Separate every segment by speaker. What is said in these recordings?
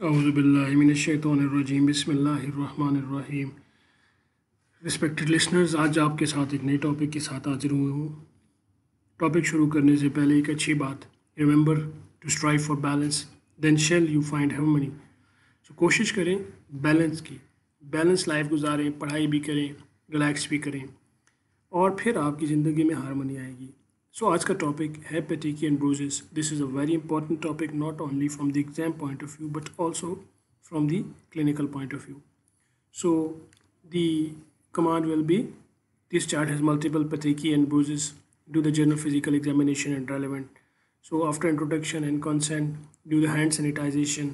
Speaker 1: अज़बिल्लिमिनशैतरजीम बसमीम respected listeners आज आपके साथ एक नए टॉपिक के साथ हाजिर हुए हूँ। टॉपिक शुरू करने से पहले एक अच्छी बात। Remember to strive for balance then shall you find have money so कोशिश करें बैलेंस की। बैलेंस लाइफ गुजारें, पढ़ाई भी करें रिलैक्स भी करें। और फिर आपकी ज़िंदगी में हारमोनी आएगी। so, आज का टॉपिक है petechiae and bruises this is a very important topic not only from the exam point of view but also from the clinical point of view so the command will be this chart has multiple petechiae and bruises do the general physical examination and relevant so after introduction and consent do the hand sanitization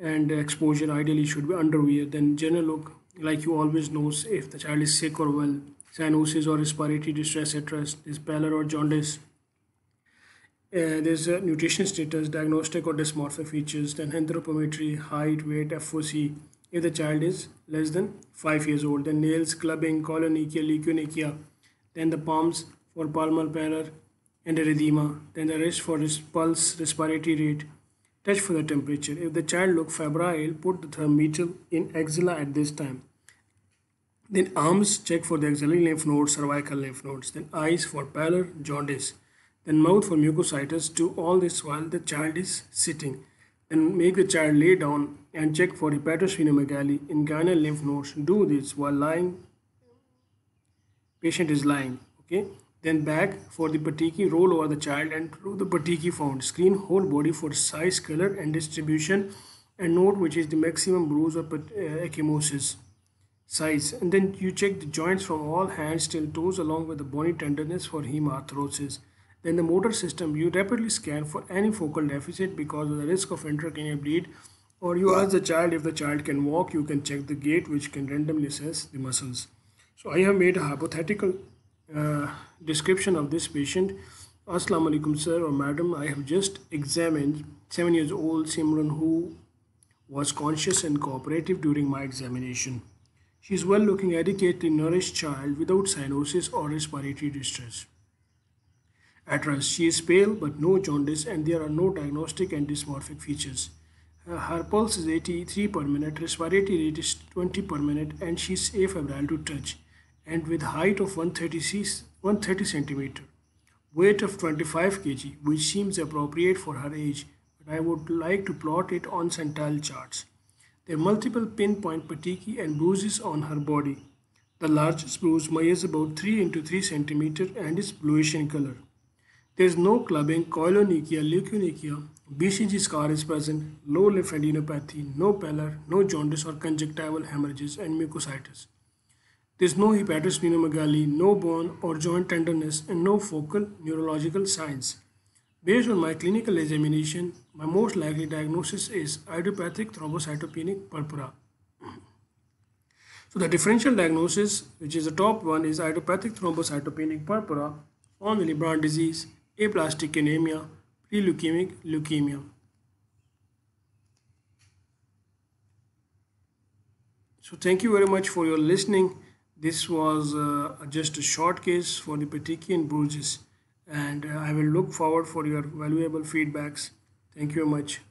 Speaker 1: and exposure ideally should be underwear then general look like you always knows if the child is sick or well cyanosis or respiratory distress etc. This pallor or jaundice. Uh, there's a nutrition status, diagnostic or dysmorphic features, then anthropometry, height, weight, FOC. If the child is less than 5 years old, then nails, clubbing, koilonychia, leukonychia, then the palms for palmar pallor and erythema, then the wrist for his pulse, respiratory rate, touch for the temperature. If the child look febrile, put the thermometer in axilla at this time. Then arms check for the axillary lymph nodes, cervical lymph nodes. Then eyes for pallor, jaundice. Then mouth for mucositis. Do all this while the child is sitting. Then make the child lay down and check for hepatosplenomegaly, inguinal lymph nodes. Do this while lying. Patient is lying. Okay. Then back for the petechiae, roll over the child and through the petechiae found. Screen whole body for size, color and distribution and note which is the maximum bruise or uh, ecchymosis size. And then you check the joints from all hands till toes along with the bony tenderness for hemarthrosis then the motor system you rapidly scan for any focal deficit because of the risk of intracranial bleed. Or you ask the child if the child can walk you can check the gait which can randomly assess the muscles. So i have made a hypothetical uh, description of this patient. Assalamu alaikum sir or madam. I have just examined 7 years old simran who was conscious and cooperative during my examination she is well looking, adequately nourished child without cyanosis or respiratory distress. At rest, she is pale but no jaundice and there are no diagnostic and dysmorphic features. Her pulse is 83 per minute, respiratory rate is 20 per minute and she is afebrile to touch and with height of 130, 130 centimeter, weight of 25 kg which seems appropriate for her age but I would like to plot it on centile charts. There are multiple pinpoint petechiae and bruises on her body. The largest bruise measures about 3 into 3 cm and is bluish in color. There is no clubbing, koilonychia, leukonychia, BCG scar is present, low lymphadenopathy, no pallor, no jaundice or conjunctival hemorrhages and mucositis. There is no hepatosplenomegaly, no bone or joint tenderness and no focal neurological signs. Based on my clinical examination, my most likely diagnosis is idiopathic thrombocytopenic purpura. So the differential diagnosis, which is the top one, is idiopathic thrombocytopenic purpura, von Willebrand disease, aplastic anemia, pre-leukemic leukemia. So thank you very much for your listening. This was uh, just a short case for the petechian bruises and uh, I will look forward for your valuable feedbacks. Thank you much.